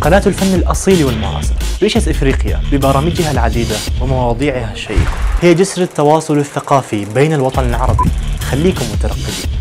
قناة الفن الأصيل والمعاصر ريشة إفريقيا ببرامجها العديدة ومواضيعها الشيقة. هي جسر التواصل الثقافي بين الوطن العربي. خليكم مترقبين.